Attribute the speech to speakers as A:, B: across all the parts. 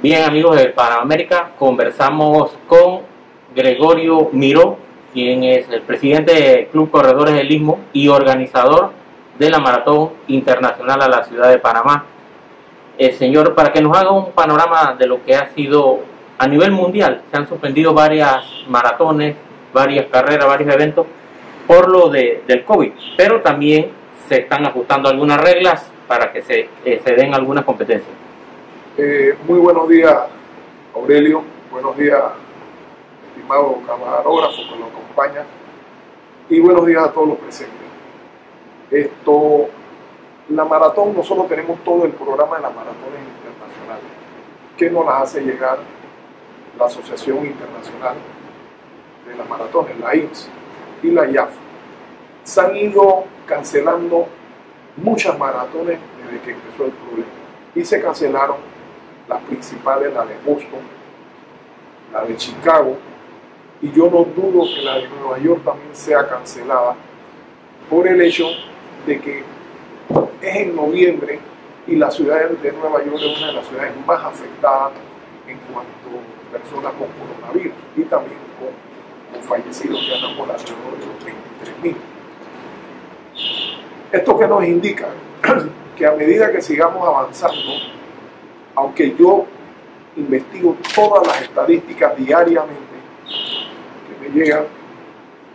A: Bien, amigos de Panamérica, conversamos con Gregorio Miró, quien es el presidente del Club Corredores del Istmo y organizador de la Maratón Internacional a la ciudad de Panamá. El señor, para que nos haga un panorama de lo que ha sido a nivel mundial, se han suspendido varias maratones, varias carreras, varios eventos por lo de, del COVID, pero también se están ajustando algunas reglas para que se, eh, se den algunas competencias.
B: Eh, muy buenos días, Aurelio. Buenos días, estimado camarógrafo que nos acompaña. Y buenos días a todos los presentes. Esto, la maratón, nosotros tenemos todo el programa de las maratones internacionales, que nos las hace llegar la Asociación Internacional de las Maratones, la IMSS y la IAF. Se han ido cancelando muchas maratones desde que empezó el problema. Y se cancelaron las principales, la de Boston, la de Chicago, y yo no dudo que la de Nueva York también sea cancelada por el hecho de que es en noviembre y la ciudad de Nueva York es una de las ciudades más afectadas en cuanto a personas con coronavirus y también con, fallecidos que andan por alrededor de los 23.000. Esto que nos indica que a medida que sigamos avanzando, aunque yo investigo todas las estadísticas diariamente que me llegan,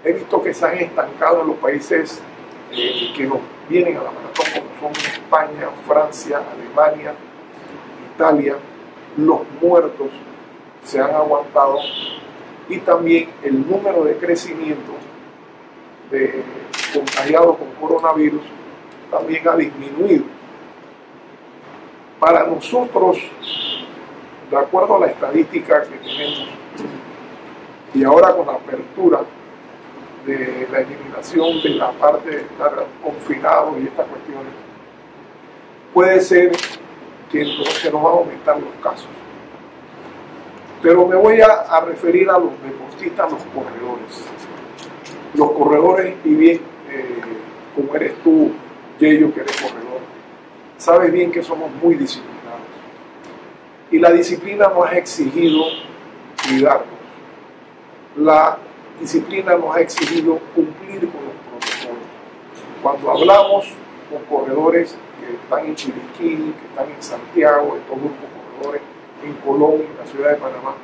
B: he visto que se han estancado en los países eh, que nos vienen a la maratón, como son España, Francia, Alemania, Italia, los muertos se han aguantado y también el número de crecimiento de contagiados con coronavirus también ha disminuido. Para nosotros, de acuerdo a la estadística que tenemos, y ahora con la apertura de la eliminación de la parte de estar confinados y estas cuestiones, puede ser que entonces nos van a aumentar los casos. Pero me voy a, a referir a los deportistas, los corredores. Los corredores, y bien, eh, como eres tú, Yeyo, que eres corredor, sabes bien que somos muy disciplinados. Y la disciplina nos ha exigido cuidarnos. La disciplina nos ha exigido cumplir con los protocolos. Cuando hablamos con corredores que están en Chiriquí, que están en Santiago, estos grupos de corredores en Colón, en la ciudad de Panamá,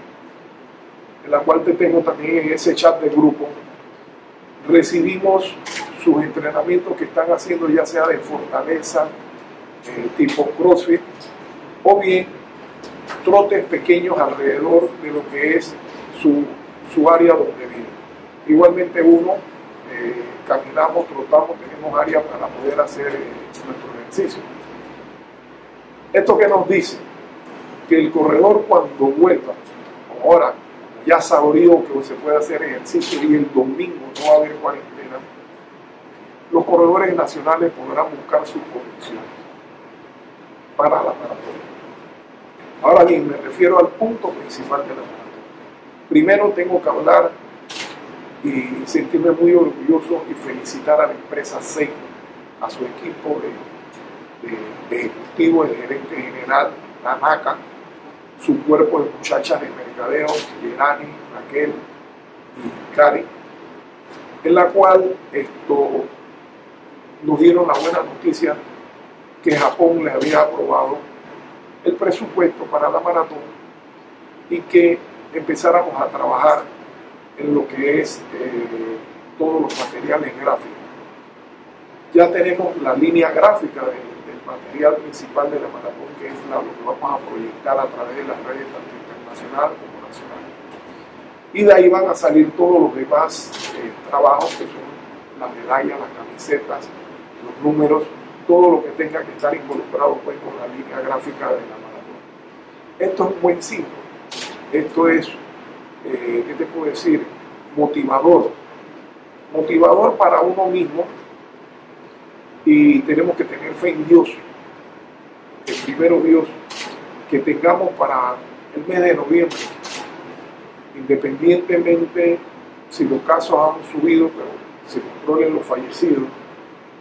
B: en la cual te tengo también en ese chat de grupo, recibimos sus entrenamientos que están haciendo ya sea de fortaleza, eh, tipo CrossFit, o bien trotes pequeños alrededor de lo que es su, su área donde vive. Igualmente uno, eh, caminamos, trotamos, tenemos área para poder hacer eh, nuestro ejercicio. Esto que nos dice que el corredor cuando vuelva, ahora ya saboreó que se puede hacer ejercicio y el domingo no va a haber cuarentena, los corredores nacionales podrán buscar sus condiciones para la maratón. Ahora bien, me refiero al punto principal de la maratón. Primero tengo que hablar y sentirme muy orgulloso y felicitar a la empresa C, a su equipo de, de, ejecutivo, el gerente general, la NACA, su cuerpo de muchachas de mercadeo, Yerani, Raquel y Karen, en la cual esto, nos dieron la buena noticia que Japón le había aprobado el presupuesto para la maratón y que empezáramos a trabajar en lo que es eh, todos los materiales gráficos. Ya tenemos la línea gráfica de, del material principal de la maratón, que es lo que vamos a proyectar a través de las redes tanto internacional como nacional. Y de ahí van a salir todos los demás eh, trabajos que son las medallas, las camisetas, los números, todo lo que tenga que estar involucrado pues, con la línea gráfica de la maratón. Esto es un buen signo. Esto es, eh, ¿qué te puedo decir? Motivador. Motivador para uno mismo y tenemos que tener fe en Dios. El primero Dios que tengamos para el mes de noviembre, independientemente si los casos han subido, pero se controlen los fallecidos,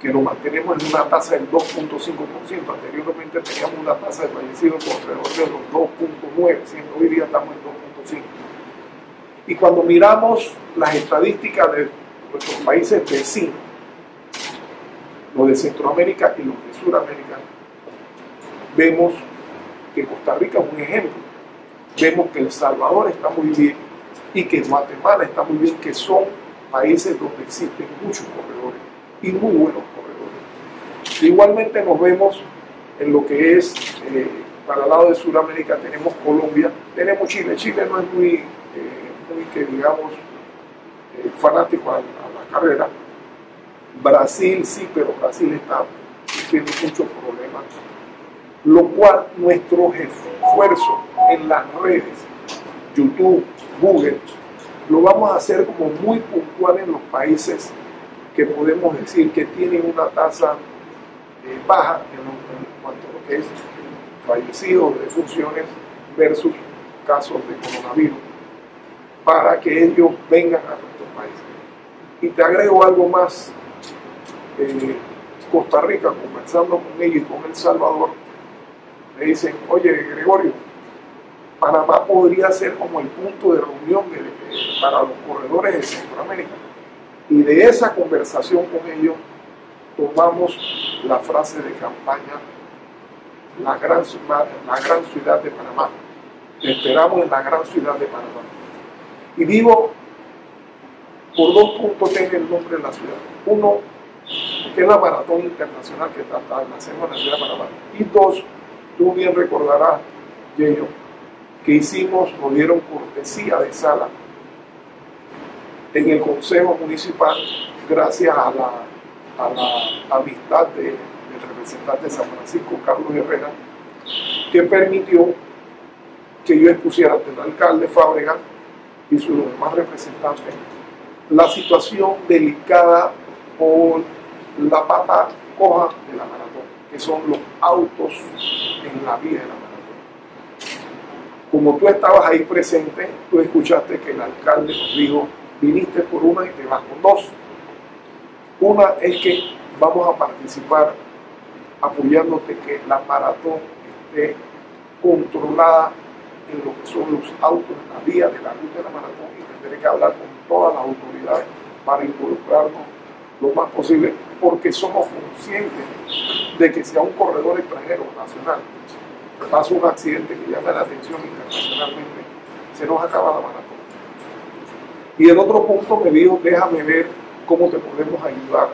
B: que lo mantenemos en una tasa del 2.5%. Anteriormente teníamos una tasa de fallecidos por alrededor de los 2.9, siendo hoy día estamos en 2.5. Y cuando miramos las estadísticas de nuestros países vecinos, los de Centroamérica y los de Sudamérica, vemos que Costa Rica es un ejemplo. Vemos que El Salvador está muy bien y que Guatemala está muy bien, que son países donde existen muchos corredores y muy buenos corredores. Igualmente nos vemos en lo que es, eh, para el lado de Sudamérica tenemos Colombia, tenemos Chile, Chile no es muy, eh, muy que digamos, eh, fanático a, a, la carrera, Brasil sí, pero Brasil está teniendo muchos problemas, lo cual nuestro esfuerzo en las redes, YouTube, Google, lo vamos a hacer como muy puntual en los países que podemos decir que tienen una tasa eh, baja en, cuanto a lo que es fallecidos, defunciones versus casos de coronavirus, para que ellos vengan a nuestro país. Y te agrego algo más, eh, Costa Rica, conversando con ellos y con El Salvador, me dicen, oye Gregorio, Panamá podría ser como el punto de reunión para los corredores de Centroamérica. Y de esa conversación con ellos tomamos la frase de campaña, la gran, la gran ciudad de Panamá. esperamos en la gran ciudad de Panamá. Y digo, por dos puntos tiene el nombre de la ciudad. Uno, que es la maratón internacional que haciendo en la ciudad de Panamá. Y dos, tú bien recordarás, ellos que hicimos nos dieron cortesía de sala en el Consejo Municipal gracias a la, amistad del representante de San Francisco, Carlos Herrera, que permitió que yo expusiera ante el alcalde Fábrega y sus demás representantes la situación delicada por la pata coja de la maratón, que son los autos en la vía de la maratón. Como tú estabas ahí presente, tú escuchaste que el alcalde nos dijo, viniste por una y te vas con dos. Una es que vamos a participar apoyándote que la maratón esté controlada en lo que son los autos la vía de la ruta de la maratón y tendré que hablar con todas las autoridades para involucrarnos lo más posible porque somos conscientes de que sea un corredor extranjero nacional pasa un accidente que llama la atención internacionalmente, se nos acaba la maratón. Y el otro punto me dijo, déjame ver cómo te podemos ayudar.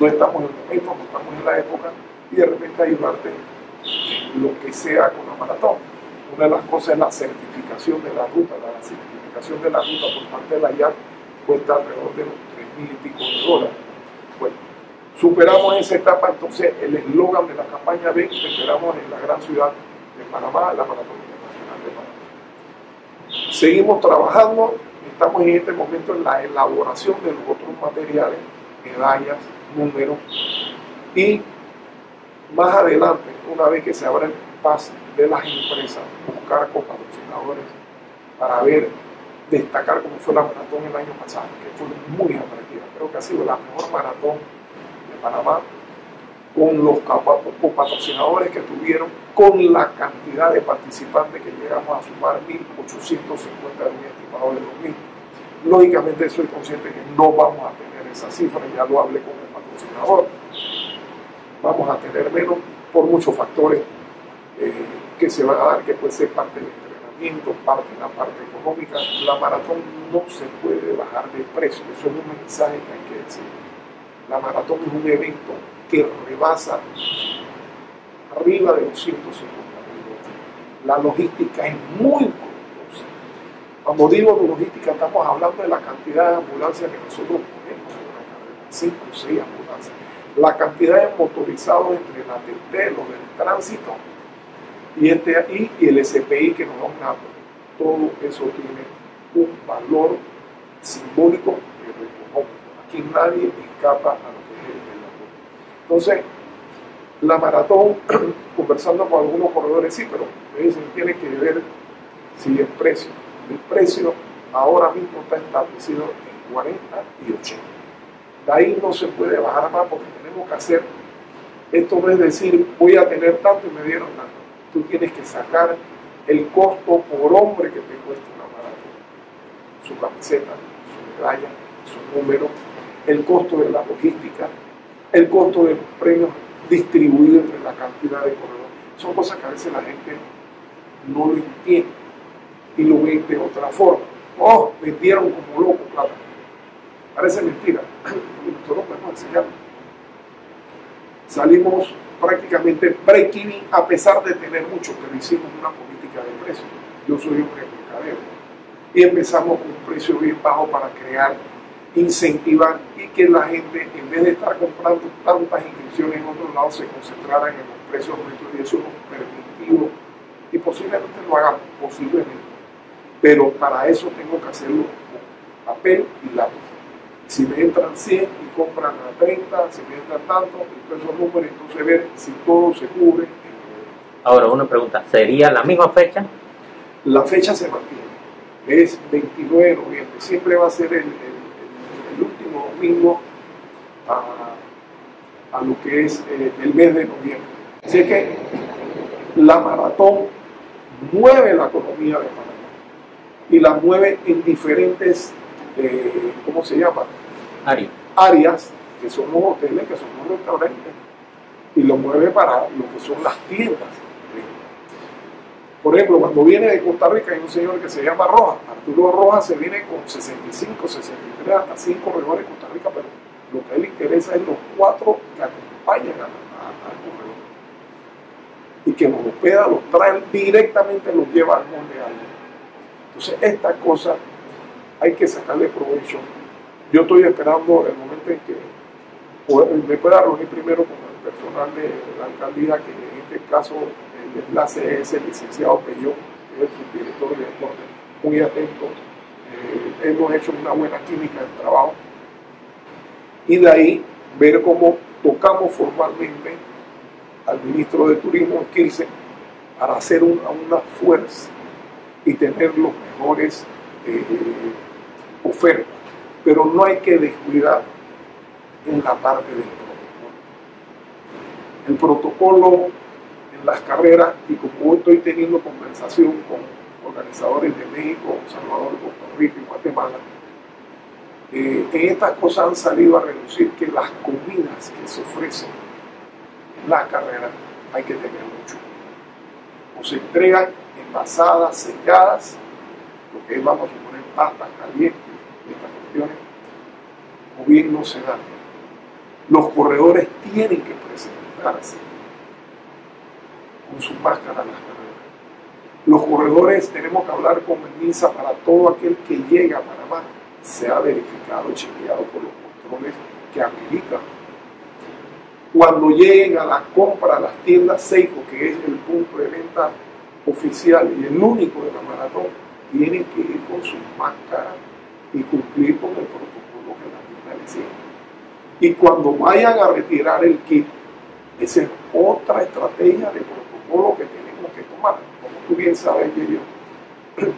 B: No estamos en el momento, no estamos en la época, y de repente ayudarte en lo que sea con la maratón. Una de las cosas es la certificación de la ruta, la certificación de la ruta por parte de la IAC cuesta alrededor de los 3 mil y pico de dólares. Bueno, Superamos esa etapa, entonces el eslogan de la campaña B, esperamos en la gran ciudad de Panamá, la Maratón Internacional de Panamá. Seguimos trabajando, estamos en este momento en la elaboración de los otros materiales, medallas, números, y más adelante, una vez que se abra el pase de las empresas, buscar copatrocinadores para ver, destacar cómo fue la maratón el año pasado, que fue muy atractiva. Creo que ha sido la mejor maratón Panamá, con los patrocinadores que tuvieron, con la cantidad de participantes que llegamos a sumar 1.850 de un estimado de 2.000. Lógicamente soy consciente que no vamos a tener esa cifra, ya lo hablé con el patrocinador. Vamos a tener menos por muchos factores eh, que se van a dar, que puede ser parte del entrenamiento, parte de la parte económica. La maratón no se puede bajar de precio, eso es un mensaje que hay que decir la maratón es un evento que rebasa arriba de los 150 mil dólares. La logística es muy. Cuando digo logística, estamos hablando de la cantidad de ambulancias que nosotros ponemos en carrera, 5 o 6 ambulancias. La cantidad de motorizados entre la del lo del tránsito y, este, y, y el SPI que nos da un dato. Todo eso tiene un valor simbólico pero económico. Aquí nadie escapa a lo que es el apoyo. Entonces, la maratón, conversando con algunos corredores, sí, pero me dicen, tiene que ver si el precio. El precio ahora mismo está establecido en 40 y 80. De ahí no se puede bajar más porque tenemos que hacer, esto no es decir voy a tener tanto y me dieron tanto. Tú tienes que sacar el costo por hombre que te cuesta una maratón. Su camiseta, su medalla, su número, el costo de la logística, el costo de los premios distribuidos entre la cantidad de corredores. Son cosas que a veces la gente no lo entiende y lo ve de otra forma. Oh, vendieron como loco plata. Parece mentira. Nosotros podemos enseñar. Salimos prácticamente break-even a pesar de tener mucho, pero hicimos una política de precios. Yo soy un mercadero. Y empezamos con un precio bien bajo para crear, incentivar y que la gente, en vez de estar comprando tantas inscripciones en otros lados, se concentrara en los precios nuestros y eso nos permitió y posiblemente lo haga, posiblemente. Pero para eso tengo que hacerlo con papel y lápiz. Si me entran 100 y compran a 30, si me entran tanto, esos números, entonces ver si todo se cubre.
A: Ahora, una pregunta, ¿sería la misma fecha?
B: La fecha se mantiene, es 29 de noviembre, siempre va a ser el, el, último domingo a, a, lo que es eh, el mes de noviembre. Así que la maratón mueve la economía de Panamá y la mueve en diferentes, eh, ¿cómo se llama?
A: Áreas.
B: Áreas, que son los hoteles, que son los restaurantes, y lo mueve para lo que son las tiendas. Por ejemplo, cuando viene de Costa Rica hay un señor que se llama Rojas. Arturo Rojas se viene con 65, 63, hasta 5 corredores de Costa Rica, pero lo que a él interesa es los cuatro que acompañan al corredor. Y que los hospeda, los traen directamente, los lleva al monte alto. Entonces, esta cosa hay que sacarle provecho. Yo estoy esperando el momento en que me pueda reunir primero con el personal de la alcaldía, que en este caso el enlace es el licenciado Peyón, que es el director de deporte, muy atento. Eh, hemos hecho una buena química de trabajo. Y de ahí ver cómo tocamos formalmente al ministro de Turismo, Kirsen, para hacer una fuerza y tener los mejores eh, ofertas. Pero no hay que descuidar en la parte del protocolo. El protocolo en las carreras, y como estoy teniendo conversación con organizadores de México, Salvador, Puerto Rico y Guatemala, eh, en estas cosas han salido a reducir que las comidas que se ofrecen en las carreras hay que tener mucho. O se entregan envasadas, selladas, lo que vamos a poner pastas calientes, estas cuestiones, o bien no se dan. Los corredores tienen que presentarse con su máscara en las carreras. Los corredores tenemos que hablar con MINSA para todo aquel que llega a Panamá sea verificado chequeado por los controles que ameritan. Cuando lleguen a la compra a las tiendas Seiko, que es el punto de venta oficial y el único de la maratón, tiene que ir con su máscara y cumplir con el protocolo que la tienda le Y cuando vayan a retirar el kit, esa es otra estrategia de protocolo que tenemos que tomar. Como tú bien sabes, yo,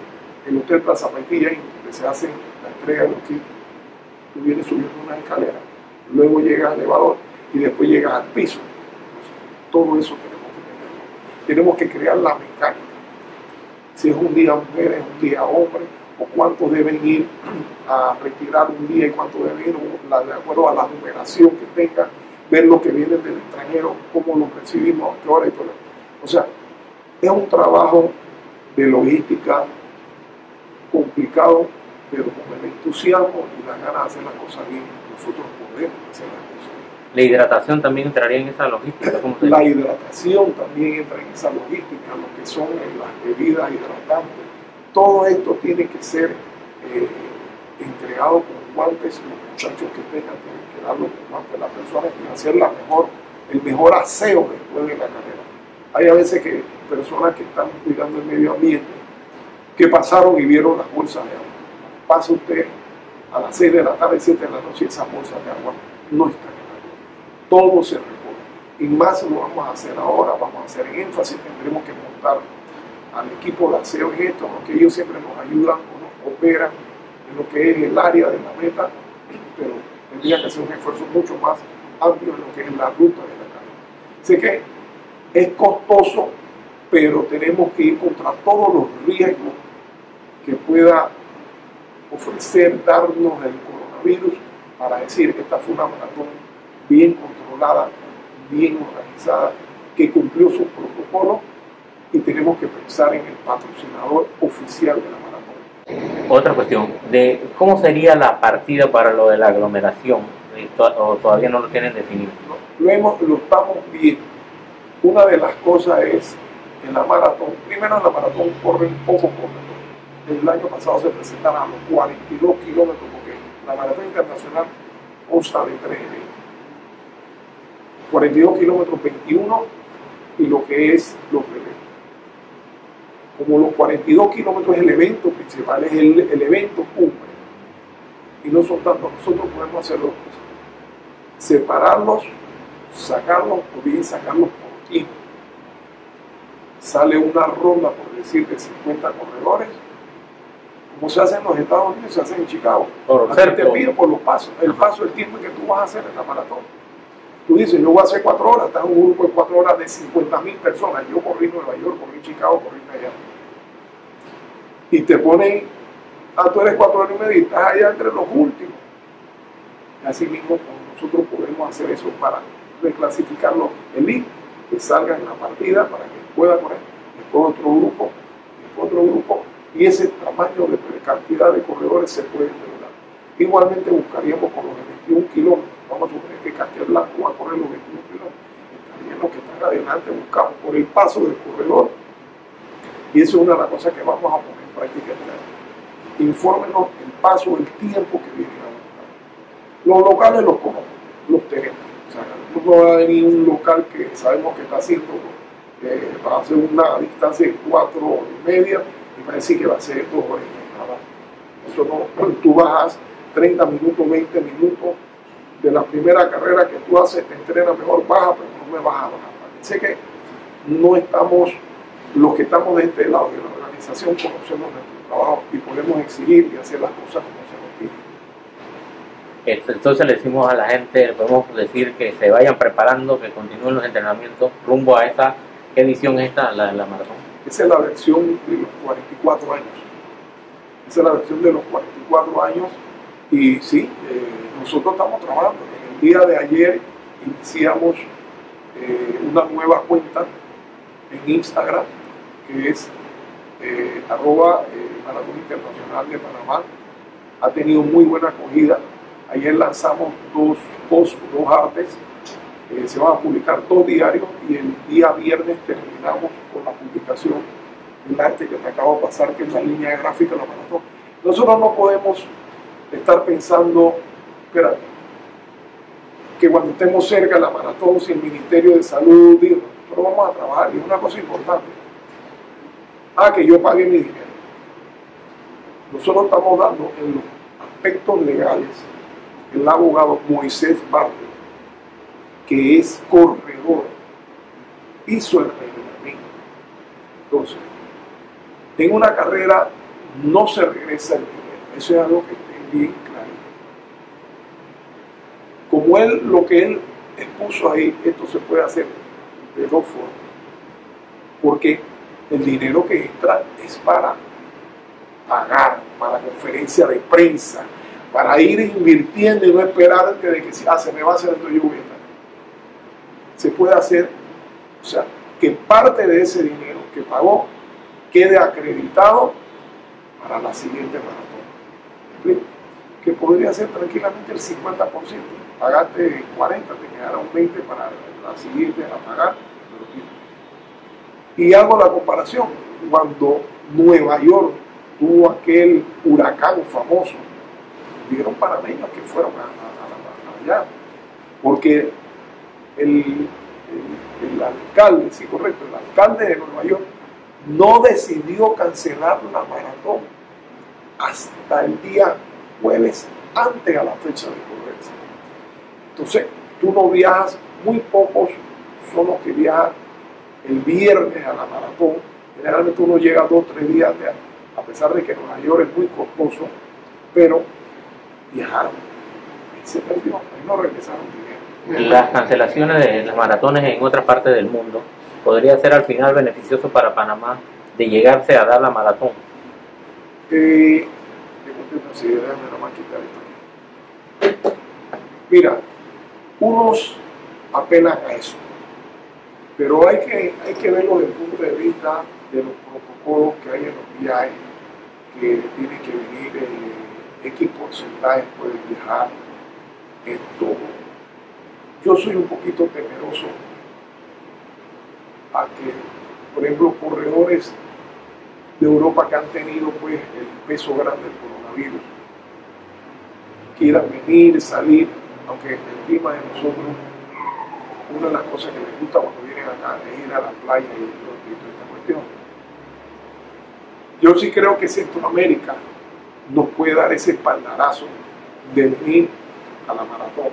B: el Hotel Plaza Maitilla, donde se hace la entrega de los kits, tú vienes subiendo una escalera, luego llegas al elevador y después llegas al piso. todo eso tenemos que crear la mecánica. Si es un día mujer, es un día hombre, o cuántos deben ir a retirar un día y cuántos deben ir de acuerdo a la numeración que tenga, ver lo que viene del extranjero, cómo lo recibimos, qué hora y todo. O sea, es un trabajo de logística complicado, pero con el entusiasmo y la ganas de hacer las cosas bien, nosotros podemos hacer las cosas
A: ¿La hidratación también entraría en esa logística?
B: la hidratación también entra en esa logística, lo que son las bebidas hidratantes. Todo esto tiene que ser eh, entregado con guantes. Los muchachos que tengan tienen que darlo con guantes. Las personas y hacer la mejor, el mejor aseo después de la carrera. Hay a veces que personas que están cuidando el medio ambiente que pasaron y vieron las bolsas de agua. Pasa usted a las 6 de la tarde, 7 de la noche, esas bolsas de agua no están todo se recoge. Y más lo vamos a hacer ahora, vamos a hacer énfasis, tendremos que montar al equipo de aseo en esto, porque ellos siempre nos ayudan, nos operan en lo que es el área de la meta, pero tendría que hacer un esfuerzo mucho más amplio en lo que es la ruta de la calle. Sé que es costoso, pero tenemos que ir contra todos los riesgos que pueda ofrecer, darnos el coronavirus para decir que esta fue una maratón bien controlada, bien organizada, que cumplió su protocolo y tenemos que pensar en el patrocinador oficial de la maratón.
A: Otra cuestión, de cómo sería la partida para lo de la aglomeración, eh, o todavía no lo tienen definido.
B: Lo, hemos, lo estamos viendo. Una de las cosas es en la maratón, primero en la maratón corren pocos corredores. El año pasado se presentaron a los 42 kilómetros, porque la maratón internacional consta de tres eventos. 42 kilómetros 21 y lo que es los eventos. Como los 42 kilómetros es el evento principal, es el, el evento cumbre. Y no son tantos, nosotros podemos hacer dos cosas. Separarlos, sacarlos o bien sacarlos por tiempo. Sale una ronda, por decir, de 50 corredores, como se hace en los Estados Unidos, se hace en Chicago.
A: Por
B: te pide por los pasos, el paso, el tiempo que tú vas a hacer en la maratón. Tú dices, yo voy a hacer cuatro horas, estás en un grupo de cuatro horas de 50 mil personas. Yo corrí Nueva York, corrí Chicago, corrí allá. Y te ponen, ah, tú eres cuatro horas y media y estás allá entre los últimos. Así mismo pues, nosotros podemos hacer eso para reclasificarlo elite, que salga en la partida para que pueda correr. Después otro grupo, después otro grupo. Y ese tamaño de cantidad de corredores se puede regular. Igualmente buscaríamos con los de 21 kilómetros. Vamos a suponer que Castel Blanco va a correr los 21 kilómetros. También los que están adelante buscamos por el paso del corredor. Y eso es una de las cosas que vamos a poner en práctica este año. El paso, el tiempo que viene a buscar. Los locales los conocemos, los tenemos. O sea, no va a venir un local que sabemos que está haciendo eh, va a hacer una distancia de cuatro horas y media y va a decir que va a ser dos horas y media. Eso no, tú bajas 30 minutos, 20 minutos de la primera carrera que tú haces, te entrenas mejor, baja, pero no me vas a bajar. Sé que no estamos, los que estamos de este lado de la organización conocemos nuestro trabajo y podemos exigir y hacer las cosas como se nos pide.
A: Entonces le decimos a la gente, podemos decir que se vayan preparando, que continúen los entrenamientos rumbo a esta, ¿qué edición es esta? La, la maratón.
B: Esa es la versión de los 44 años. Esa es la versión de los 44 años. Y sí, eh, nosotros estamos trabajando. En el día de ayer iniciamos eh, una nueva cuenta en Instagram, que es eh, eh, Maratón Internacional de Panamá. Ha tenido muy buena acogida. Ayer lanzamos dos posts, dos artes. Se van a publicar dos diarios y el día viernes terminamos con la publicación del arte que te acabo de pasar, que es la línea gráfica de la maratón. Nosotros no podemos estar pensando, espérate, que cuando estemos cerca de la maratón, si el Ministerio de Salud dijo, nosotros vamos a trabajar, y es una cosa importante. Ah, que yo pague mi dinero. Nosotros estamos dando en los aspectos legales el abogado Moisés Barber, que es corredor, hizo el reglamento. Entonces, en una carrera no se regresa el dinero. Eso es algo que bien claro. Como él, lo que él expuso ahí, esto se puede hacer de dos formas. Porque el dinero que entra es para pagar, para conferencia de prensa, para ir invirtiendo y no esperar que de que ah, se me va a hacer esto yo. Se puede hacer, o sea, que parte de ese dinero que pagó quede acreditado para la siguiente maratón. Podría ser tranquilamente el 50%. Pagaste 40, te quedará un 20 para la siguiente a pagar. Y hago la comparación. Cuando Nueva York tuvo aquel huracán famoso, hubieron panameños que fueron a, a- a- allá, porque el, el- el alcalde, sí correcto, el alcalde de Nueva York no decidió cancelar la maratón hasta el día jueves antes a la fecha de correrse. Entonces, tú no viajas, muy pocos son los que viajan el viernes a la maratón. Generalmente uno llega dos o tres días, de- a pesar de que Nueva York es muy costoso, pero viajaron. se perdió, ahí no regresaron dinero.
A: Las cancelaciones de las maratones en otras partes del mundo podría ser al final beneficioso para Panamá de llegarse a dar la maratón.
B: Eh, Mira, unos apelan a eso, pero hay que, hay que verlo desde el punto de vista de los protocolos que hay en los viajes, que tiene que venir, eh, X porcentaje puede viajar. Esto, yo soy un poquito temeroso a que, por ejemplo, corredores de Europa que han tenido pues el peso grande del coronavirus quieran venir, salir, aunque el clima de nosotros, una de las cosas que les gusta cuando vienen acá es ir a la playa y, toda esta cuestión. Yo sí creo que Centroamérica nos puede dar ese espaldarazo de venir a la maratón.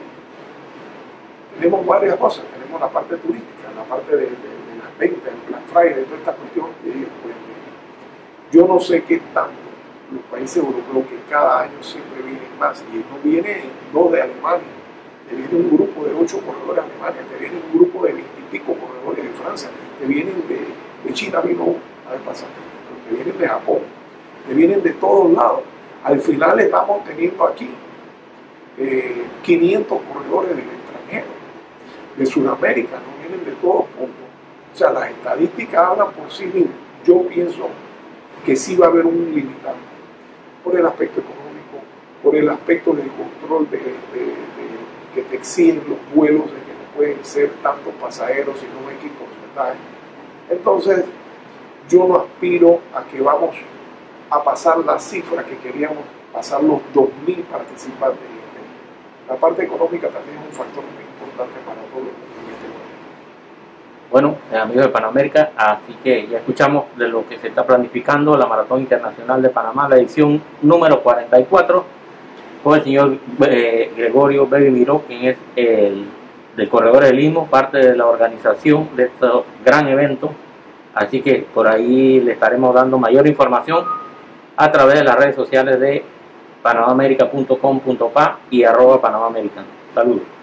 B: Tenemos varias cosas, tenemos la parte turística, la parte de, de, de las ventas, el Black Friday, toda esta cuestión, ellos pueden venir. Yo no sé qué tanto los países europeos que cada año siempre vienen más, y no vienen dos de Alemania, te viene un grupo de ocho corredores de Alemania, te viene un grupo de veintipico corredores de Francia, te vienen de, China, vino a vez pasada, te vienen de Japón, te vienen de todos lados. Al final estamos teniendo aquí eh, 500 corredores del extranjero, de Sudamérica, no vienen de todos puntos. O sea, las estadísticas hablan por sí mismas. Yo pienso que sí va a haber un limitante por el aspecto económico, por el aspecto del control de, que te exigen los vuelos, de que no pueden ser tantos pasajeros y no X porcentaje. Entonces, yo no aspiro a que vamos a pasar la cifra que queríamos pasar los 2.000 participantes. La parte económica también es un factor muy importante para todo el mundo.
A: Bueno, amigos de Panamérica, así que ya escuchamos de lo que se está planificando la Maratón Internacional de Panamá, la edición número 44, con el señor eh, Gregorio Baby Miró, quien es el del Corredor del Istmo, parte de la organización de este gran evento. Así que por ahí le estaremos dando mayor información a través de las redes sociales de panamamerica.com.pa y arroba. Saludos.